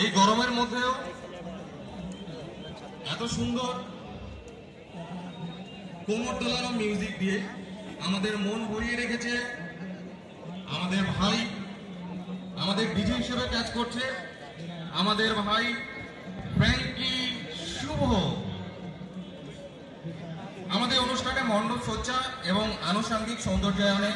এই গরমের মধ্যেও এত সুন্দর কোমর দোলানো মিউজিক দিয়ে আমাদের মন ভরিয়ে রেখেছে। আমাদের ভাই, আমাদের ডিজি হিসেবে কাজ করছে। আমাদের ভাই ফ্র্যাঙ্ক অনুষ্ঠানে মণ্ডপ সজ্জা এবং আনুষঙ্গিক সৌন্দর্যায়নে